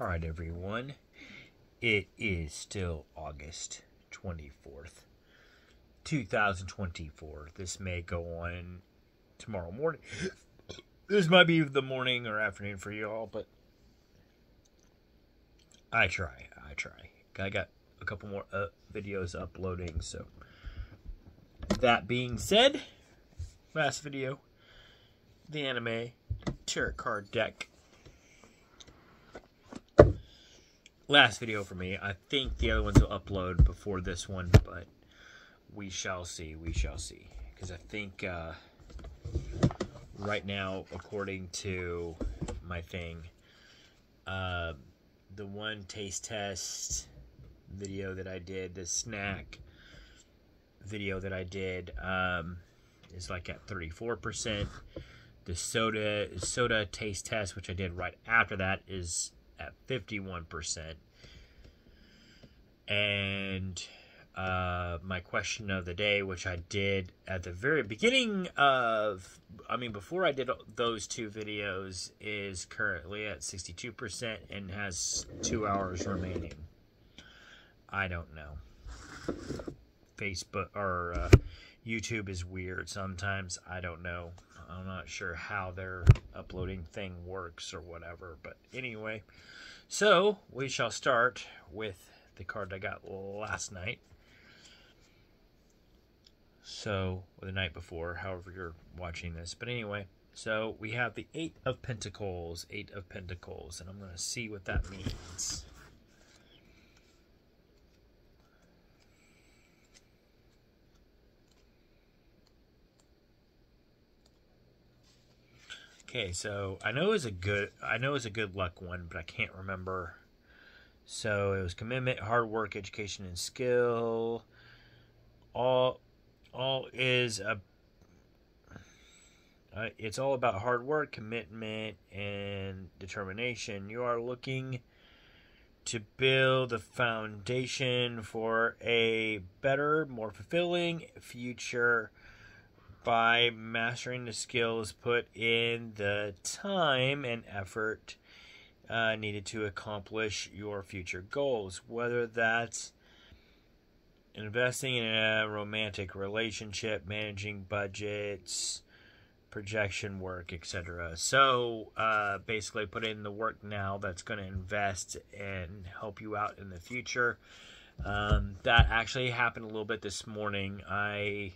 All right, everyone. It is still August 24th, 2024. This may go on tomorrow morning. This might be the morning or afternoon for you all, but I try. I try. I got a couple more uh, videos uploading, so that being said, last video, the anime tarot card deck. Last video for me. I think the other ones will upload before this one, but we shall see. We shall see. Because I think uh, right now, according to my thing, uh, the one taste test video that I did, the snack video that I did, um, is like at 34%. The soda soda taste test, which I did right after that, is at 51%. And uh, my question of the day, which I did at the very beginning of, I mean, before I did those two videos, is currently at 62% and has two hours remaining. I don't know. Facebook or uh, YouTube is weird sometimes. I don't know. I'm not sure how their uploading thing works or whatever. But anyway, so we shall start with the card I got last night. So, or the night before, however you're watching this. But anyway, so we have the Eight of Pentacles, Eight of Pentacles, and I'm going to see what that means. Okay, so I know it's a good I know it's a good luck one, but I can't remember. So it was commitment, hard work, education, and skill. All all is a uh, it's all about hard work, commitment, and determination. You are looking to build the foundation for a better, more fulfilling future by mastering the skills, put in the time and effort uh, needed to accomplish your future goals. Whether that's investing in a romantic relationship, managing budgets, projection work, etc. So uh, basically, put in the work now that's going to invest and help you out in the future. Um, that actually happened a little bit this morning. I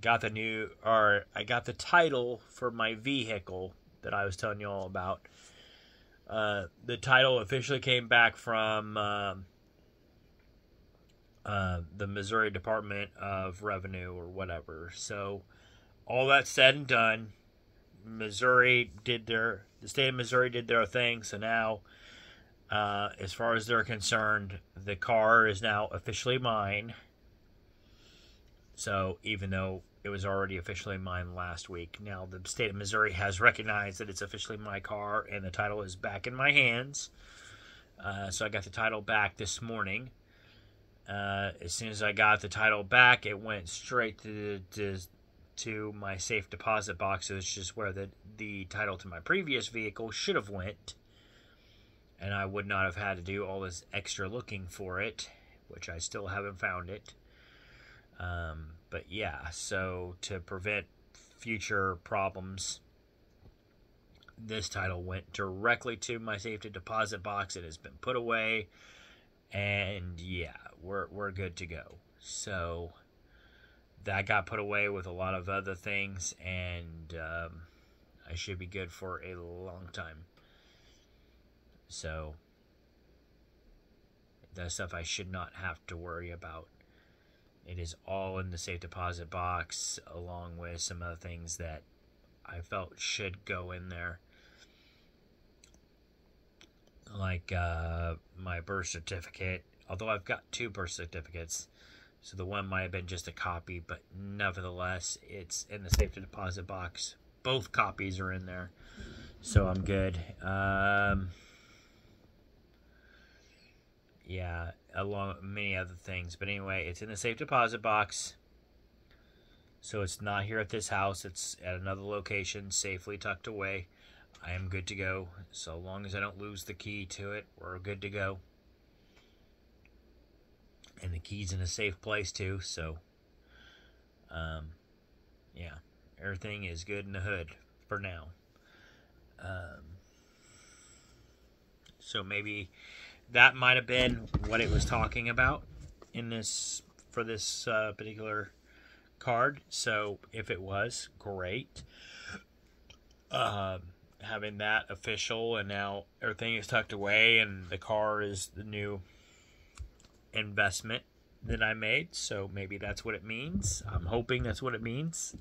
got the new or I got the title for my vehicle that I was telling you all about. Uh, the title officially came back from uh, uh, the Missouri Department of Revenue or whatever. So, all that said and done, Missouri did their the state of Missouri did their thing. So now, uh, as far as they're concerned, the car is now officially mine. So even though it was already officially mine last week, now the state of Missouri has recognized that it's officially my car and the title is back in my hands. Uh, so I got the title back this morning. Uh, as soon as I got the title back, it went straight to to, to my safe deposit box, which is where the the title to my previous vehicle should have went, and I would not have had to do all this extra looking for it, which I still haven't found it. Um, but yeah, so to prevent future problems, this title went directly to my safety deposit box. It has been put away, and yeah, we're we're good to go. So that got put away with a lot of other things, and um, I should be good for a long time. So that's stuff I should not have to worry about. It is all in the safe deposit box, along with some other things that I felt should go in there. Like uh, my birth certificate, although I've got two birth certificates, so the one might have been just a copy, but nevertheless, it's in the safe deposit box. Both copies are in there, so I'm good. Um, yeah, along many other things. But anyway, it's in the safe deposit box. So it's not here at this house. It's at another location, safely tucked away. I am good to go. So long as I don't lose the key to it, we're good to go. And the key's in a safe place too, so um, yeah, everything is good in the hood for now. Um, so maybe that might have been what it was talking about in this for this uh, particular card. So if it was, great. Um, having that official and now everything is tucked away and the car is the new investment that I made. So maybe that's what it means. I'm hoping that's what it means.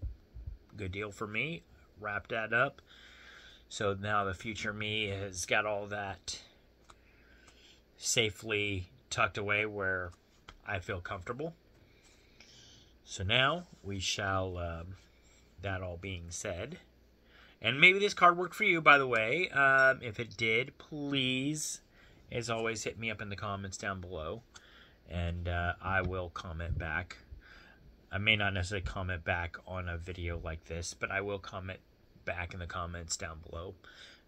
Good deal for me. Wrap that up. So now the future me has got all that safely tucked away where I feel comfortable. So now we shall, um, that all being said, and maybe this card worked for you, by the way. Um, if it did, please, as always, hit me up in the comments down below, and uh, I will comment back. I may not necessarily comment back on a video like this, but I will comment back in the comments down below.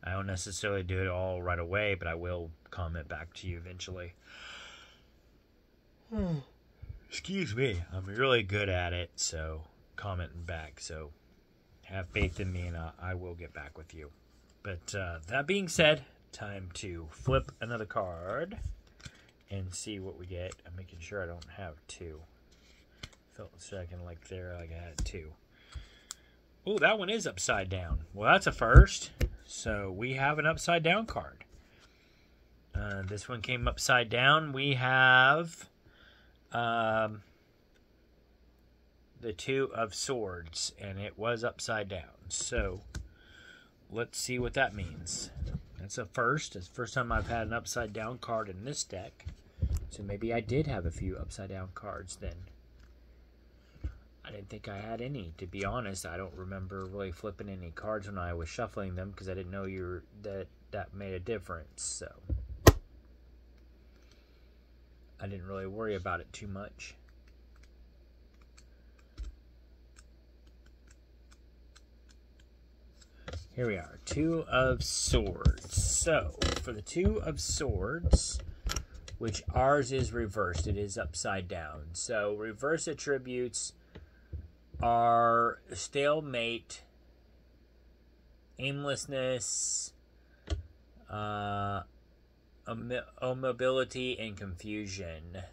I don't necessarily do it all right away, but I will comment back to you eventually. Excuse me. I'm really good at it, so commenting back. So have faith in me, and uh, I will get back with you. But uh, that being said, time to flip another card and see what we get. I'm making sure I don't have two. Felt a second like there, like I had two. Oh, that one is upside down. Well, that's a first. So we have an upside down card. Uh, this one came upside down. We have um, the Two of Swords, and it was upside down. So let's see what that means. That's a first. It's the first time I've had an upside down card in this deck. So maybe I did have a few upside down cards then. I didn't think I had any. To be honest, I don't remember really flipping any cards when I was shuffling them because I didn't know you were, that that made a difference. So I didn't really worry about it too much. Here we are, Two of Swords. So, for the Two of Swords, which ours is reversed, it is upside down. So, reverse attributes are stalemate, aimlessness, uh, immobility, and confusion.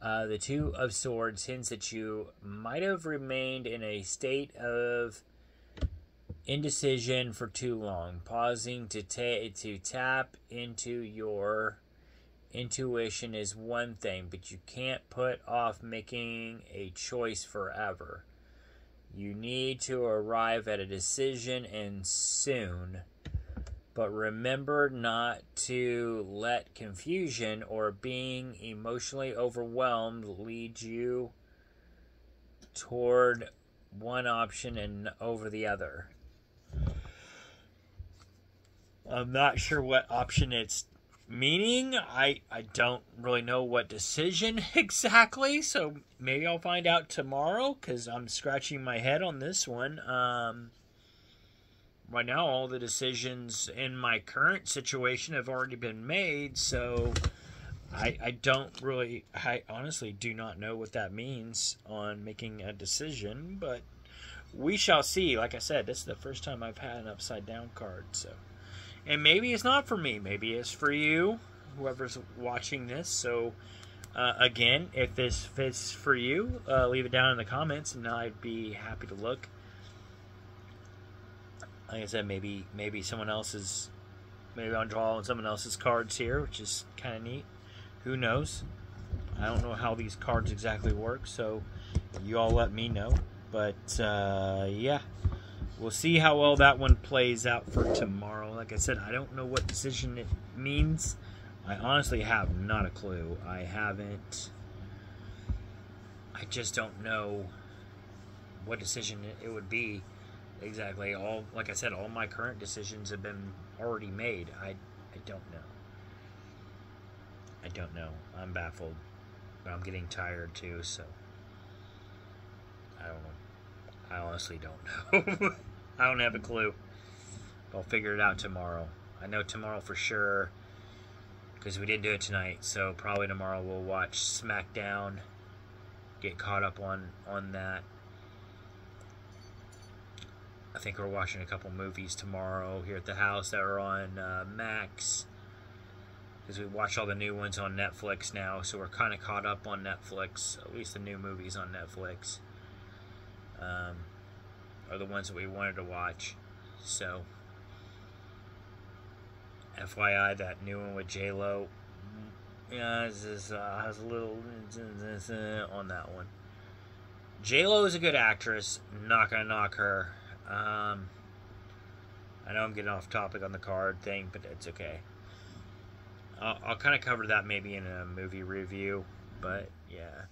Uh, the Two of Swords hints that you might have remained in a state of indecision for too long, pausing to ta- to tap into your intuition is one thing, but you can't put off making a choice forever. You need to arrive at a decision and soon. But remember not to let confusion or being emotionally overwhelmed lead you toward one option and over the other. I'm not sure what option it's meaning. I I don't really know what decision exactly, so maybe I'll find out tomorrow because I'm scratching my head on this one. Um, right now, all the decisions in my current situation have already been made, so I I don't really, I honestly do not know what that means on making a decision, but we shall see. Like I said, this is the first time I've had an upside down card, so. And maybe it's not for me. Maybe it's for you, whoever's watching this. So, uh, again, if this fits for you, uh, leave it down in the comments, and I'd be happy to look. Like I said, maybe maybe someone else's, maybe I'm drawing someone else's cards here, which is kind of neat. Who knows? I don't know how these cards exactly work, so you all let me know. But uh, yeah we'll see how well that one plays out for tomorrow. Like I said, I don't know what decision it means. I honestly have not a clue. I haven't. I just don't know what decision it would be exactly. All like I said, all my current decisions have been already made. I I don't know. I don't know. I'm baffled. But I'm getting tired too, so I don't know. I honestly don't know. I don't have a clue. I'll figure it out tomorrow. I know tomorrow for sure because we didn't do it tonight. So probably tomorrow we'll watch SmackDown, get caught up on on that. I think we're watching a couple movies tomorrow here at the house that are on uh, Max because we watch all the new ones on Netflix now, so we're kind of caught up on Netflix. At least the new movies on Netflix um, are the ones that we wanted to watch. So. FYI, that new one with J Lo, yeah, is, uh, has a little on that one. J Lo is a good actress. Not gonna knock her. Um, I know I'm getting off topic on the card thing, but it's okay. I'll, I'll kind of cover that maybe in a movie review, but yeah.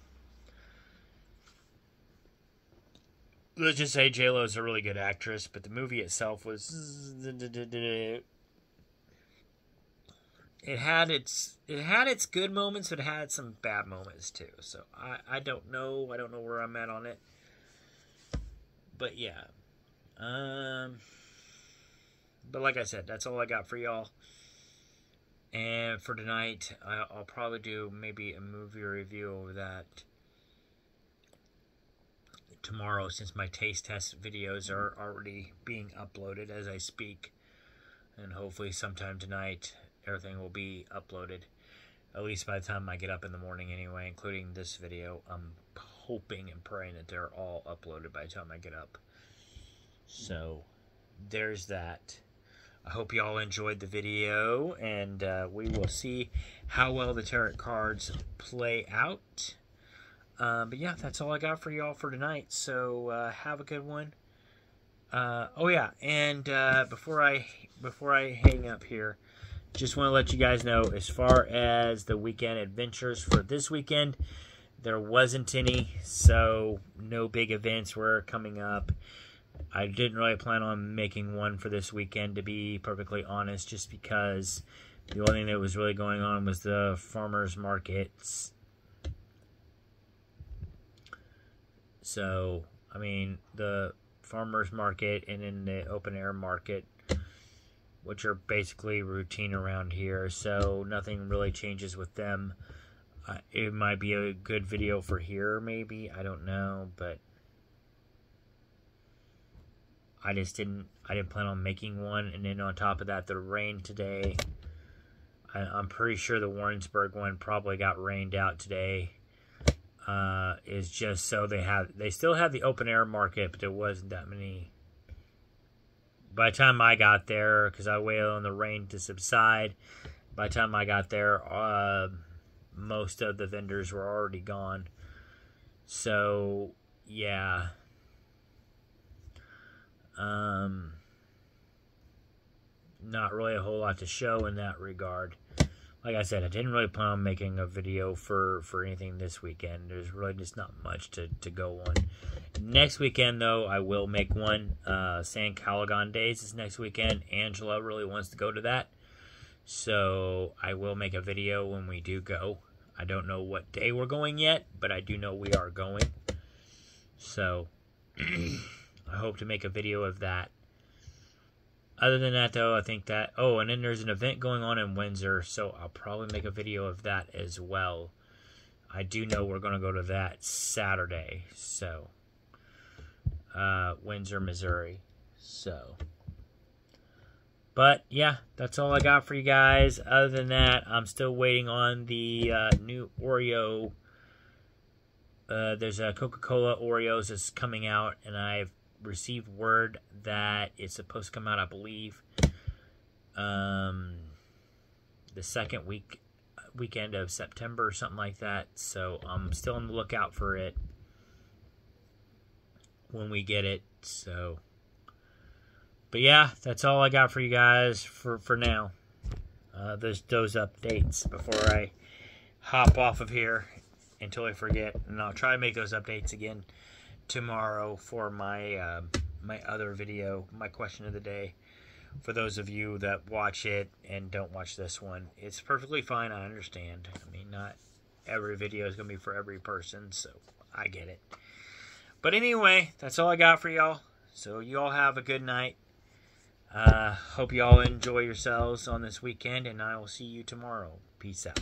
Let's just say J Lo is a really good actress, but the movie itself was it had its it had its good moments, but it had some bad moments too. So I I don't know. I don't know where I'm at on it. But yeah. Um but like I said, that's all I got for y'all. And for tonight, I'll probably do maybe a movie review of that tomorrow since my taste test videos are already being uploaded as I speak. And hopefully sometime tonight everything will be uploaded. At least by the time I get up in the morning anyway, including this video. I'm hoping and praying that they're all uploaded by the time I get up. So, there's that. I hope you all enjoyed the video, and uh, we will see how well the tarot cards play out. Uh, but yeah, that's all I got for y'all for tonight. So uh, have a good one. Uh, oh yeah, and uh, before I before I hang up here, just want to let you guys know as far as the weekend adventures for this weekend, there wasn't any, so no big events were coming up. I didn't really plan on making one for this weekend, to be perfectly honest, just because the only thing that was really going on was the farmers markets. So, I mean, the farmers market and then the open air market which are basically routine around here, so nothing really changes with them. Uh, it might be a good video for here, maybe. I don't know, but I just didn't. I didn't plan on making one, and then on top of that, the rain today. I, am pretty sure the Warrensburg one probably got rained out today. Uh, is just so they have. They still have the open air market, but there wasn't that many by the time I got there, because I waited on the rain to subside, by the time I got there, uh, most of the vendors were already gone. So, yeah. Um, not really a whole lot to show in that regard. Like I said, I didn't really plan on making a video for, for anything this weekend. There's really just not much to, to go on. Next weekend, though, I will make one. Uh, Santa-Cali-Gon Days is next weekend. Angela really wants to go to that. So I will make a video when we do go. I don't know what day we're going yet, but I do know we are going. So I hope to make a video of that. Other than that, though, I think that... Oh, and then there's an event going on in Windsor, so I'll probably make a video of that as well. I do know we're going to go to that Saturday, so uh, Windsor, Missouri. So, but yeah, that's all I got for you guys. Other than that, I'm still waiting on the uh, new Oreo. Uh, there's a Coca-Cola Oreos that's coming out, and I've received word that it's supposed to come out, I believe, um, the second week weekend of September or something like that. So I'm still on the lookout for it when we get it. So, but yeah, that's all I got for you guys for for now. Uh, those those updates before I hop off of here until I forget, and I'll try to make those updates again tomorrow for my uh, my other video, my question of the day. For those of you that watch it and don't watch this one, it's perfectly fine. I understand. I mean, not every video is going to be for every person, so I get it. But anyway, that's all I got for y'all. So you all have a good night. Uh, hope you all enjoy yourselves on this weekend, and I will see you tomorrow. Peace out.